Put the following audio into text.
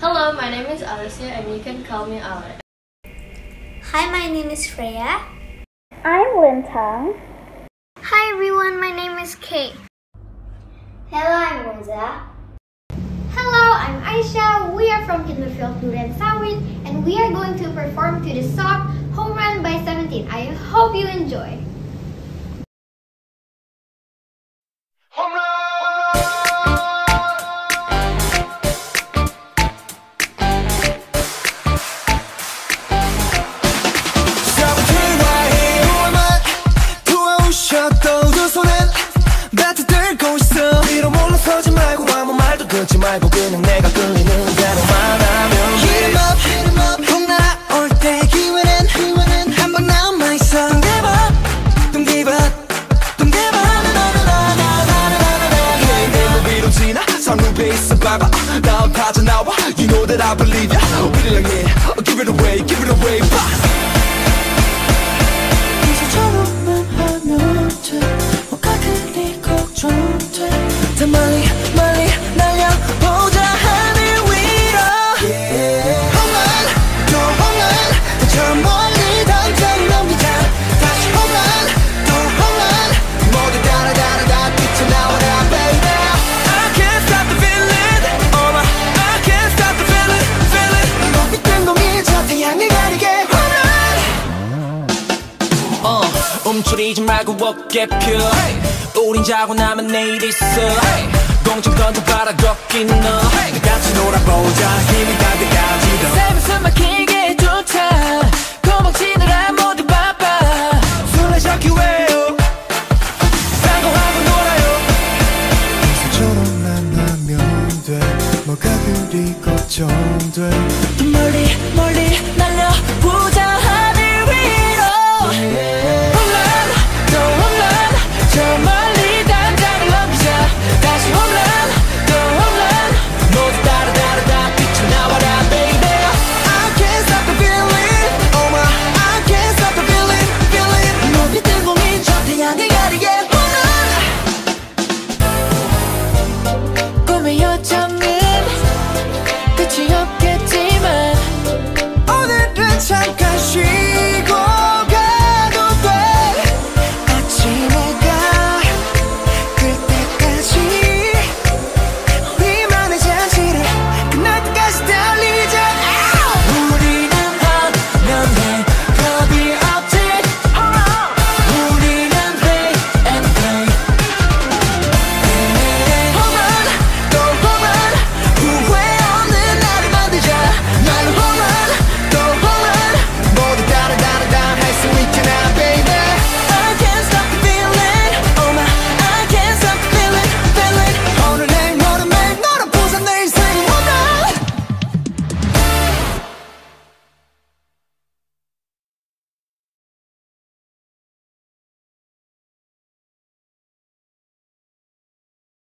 Hello, my name is Alicia and you can call me Ale. Hi, my name is Freya. I'm Lin Tang. Hi, everyone. My name is Kate. Hello, I'm Rosa. Hello, I'm Aisha. We are from Kinderfield Durian Sawit and we are going to perform to the song Home Run by 17. I hope you enjoy. 듣지 말고 그냥 내가 끌리는 대로만 하면 돼 Hit 'em up, hit 'em up 폭 날아올 때 기회는 기회는 한방 남아있어 Don't give up, don't give up Don't give up 나나나나나나나나 Yeah, 내 무비로 지나 상륙에 있어 봐봐 나 빠져나와 You know that I believe ya 향해 Give it 움츠리지 말고 어깨 펴. 우린 자고 나면 내일 있어. 공중 던져봐라 걷긴 너. 같이 놀아보자. 힘이 때까지 더 세면 숨 막히게 좋다. 도망치느라 모두 바빠. 술래 잡기 왜요? 딴거하고 놀아요. 이제처럼 만나면 돼. 뭐가 그리 걱정돼